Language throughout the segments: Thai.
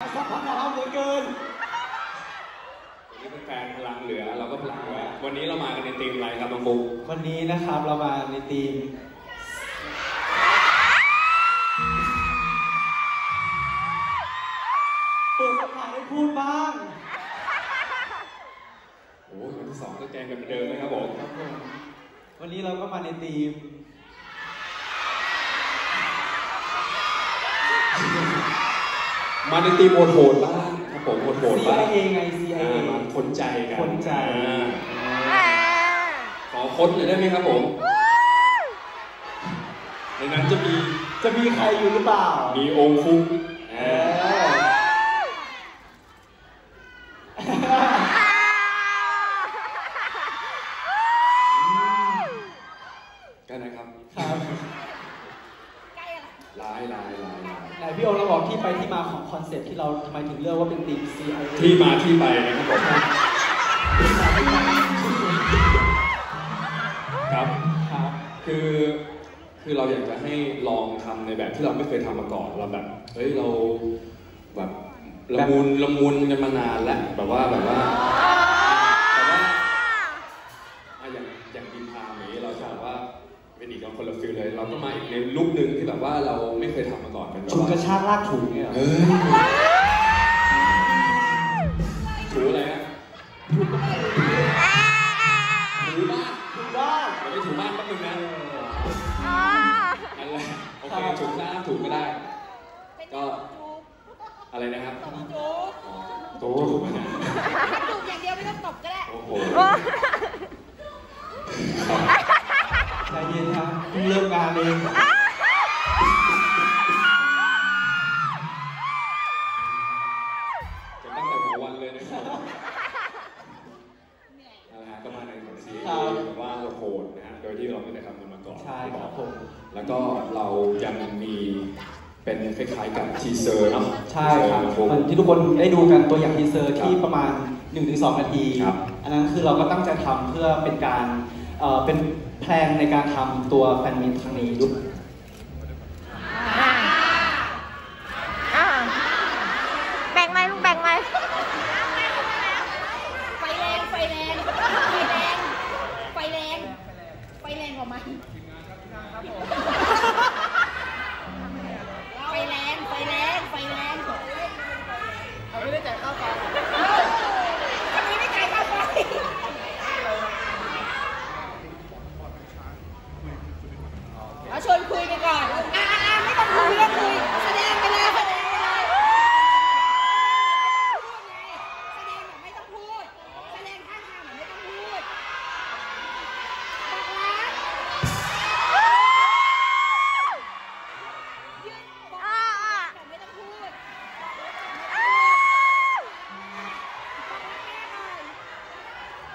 สัมพันธ์เราเหลือเกินวันนี้เป็นแฟนพลังเหลือเราก็พลังเหลือวันนี้เรามากันในทีมอะไรครับน้องบุ๊กวันนี้นะครับเรามาในทีมเปิดโอกาสให้พูดบ้างโอ้โหวันที่สองก็แกงกันเหมือนเดิมนะครับผมครับผมวันนี้เราก็มาในทีม มาในทีมโหดๆบ้างครับผมโหดๆบ้าง CIA ไง อ่า CIA มาคนใจกันคนใจ อ่าขอค้นเลยได้ไหมครับผม ในนั้นจะมีจะมีใครอยู่หรือเปล่า มีองค์ฟุก เอ อ่า อ กันนะครับ ครับ ลายลายลายลาย ไหนพี่โอเราบอก ที่ไปที่มาของคอนเซ็ปต์ที่เราทำไมถึงเลือกว่าเป็นทีม CIA ที่มาที่ไปนะครับผมครับครับคือคือเราอยากจะให้ลองทำในแบบที่เราไม่เคยทำมาก่อนเราแบบเฮ้ยเราแบบละมุนละมุนกันมานานแล้วแบบว่าแบบว่าแต่ว่าอะอย่างอย่างดินทามอย่างนี้เราจะแบบว่า เป็นอีกคนละฟิลเลย เราก็มาอีกในลุคหนึ่งที่แบบว่าเราไม่เคยทำมาก่อนเป็นแบบชุดว่ากระชากลากถูเนี่ยเหรอเฮ้ยถูอะไรฮะถูบ้านถูบ้านเราไม่ถูบ้านแป๊บนึงนะนั่นแหละโอเคถูกนะถูกก็ได้ ก็ อะไรนะครับโต๊ะถูกไหมเนี่ยจูบอย่างเดียวไม่ต้องตบก็ได้ โอ้โห ใจเย็นครับเพิ่งเริ่มงานเองจะตั้งแต่หัววันเลยนะครับนะฮะก็มาในของซีแบบว่าโหดนะฮะโดยที่เราไม่ได้ทำมันมาก่อนใช่ครับผมแล้วก็เรายังมีเป็นคล้ายๆกับทีเซอร์เนาะใช่ครับทีเซอมันที่ทุกคนได้ดูกันตัวอย่างทีเซอร์ที่ประมาณ 1-2 นาทีครับอันนั้นคือเราก็ตั้งใจทำเพื่อเป็นการ เป็นแพลนในการทำตัวแฟนมิตครั้งนี้ด้วย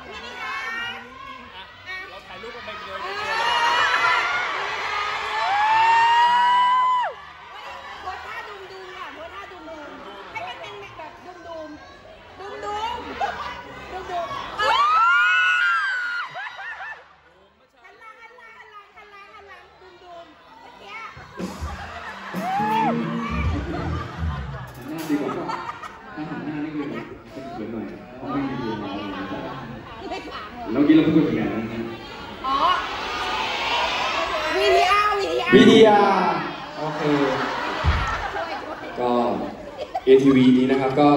พี่นิางเลยแล้วเมื่อกี้เราพูดถึงไหนนะฮะอ๋อวิดีอาร์วิดีอาร์วิดีอาโอเคช่วยช่วยก็ ATV นี้นะครับก็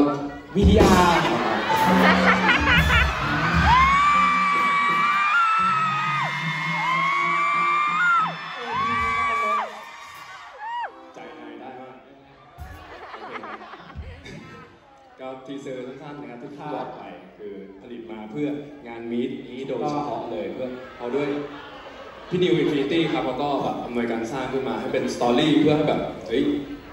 วิดีอา มาเพื่องานมีดนี้โดยเฉพาะเลยเพื่อเอาด้วยพี่นิวอินฟินิตี้ครับเขาก็แบบอำนวยการสร้างขึ้นมาให้เป็น story เพื่อให้แบบเฮ้ย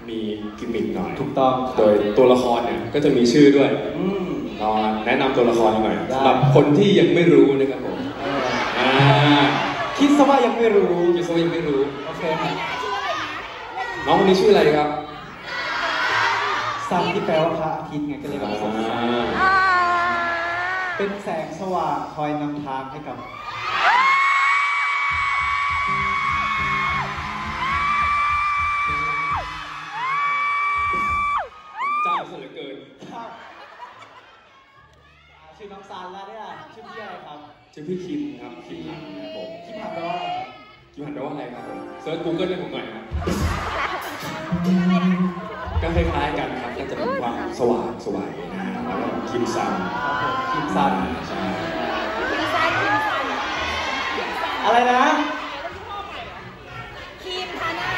มีกิมมิคหน่อยถูกต้องครับโดยตัวละครเนี่ยก็จะมีชื่อด้วยอืมเราแนะนำตัวละครหน่อยได้สำหรับคนที่ยังไม่รู้นะครับผมเอออ่าคิดซะว่ายังไม่รู้ยูโซยังไม่รู้โอเคไม่ครับน่าชื่ออะไรนะเล่นน้องคนนี้ชื่ออะไรครับซันที่แปลว่าพระอาทิตย์ไงก็เลยแบบสงสัยอ่า เป็นแสงสว่างคอยนำทางให้กับเจ้าสซะเหลือเกินครับอ่าชื่อน้องซันแล้วเนี่ยชื่อพี่อะไรครับชื่อพี่คิมครับคิมหันครับผมคิมหันแปลว่าอะไรครับคิมหันแปลว่าอะไรครับผม search Google ให้ผมหน่อยครับอะไรนะก็คล้ายๆกันครับก็จะเป็นความสว่างสวยนะฮะแล้วก็ คิมซันครับผมคิมซันใช่คิมซันคิมซันคิมซันอะไรนะครีมทาหน้า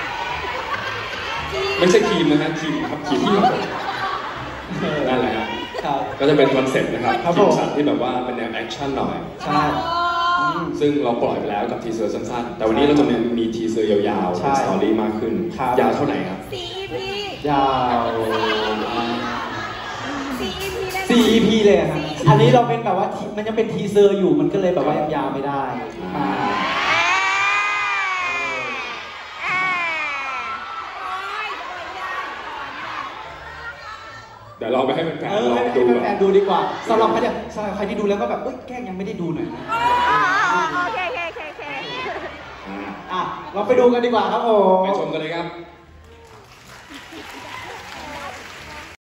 ครีมไม่ใช่ครีมนะฮะคิมครับคิมครับผมนั่นแหละฮะครับ ก็จะเป็นคอนเซ็ปต์นะครับครับคิผมม สันที่แบบว่าเป็นแนวแอคชั่นหน่อย ใช่อ๋อซึ่งเราปล่อยไปแล้วกับทีเซอร์สั้นๆ แต่วันนี้เราจะมีมีทีเซอร์ยาวๆใช่เป็น story มากขึ้น ครับ ยาวเท่าไหร่ครับ สี่ EP ยาว EP เลยอะครับอันนี้เราเป็นแบบว่าทีมันยังเป็นทีเซอร์อยู่มันก็เลยแบบว่ายังยาวไม่ได้อ่าเดี๋ยวเราไปให้แฟนเอๆอลอให้งให้ดูแฟก่อนนๆดูดีกว่าสำหรับใครที่สำหรับใครที่ดูแล้วก็แบบเอ้ยแกล้งยังไม่ได้ดูหน่อยนะโอเคโอเคโอเคอ่าอะเราไปดูกันดีกว่าครับผม ไปชมกันเลย